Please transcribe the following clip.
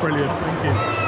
brilliant. Thank you.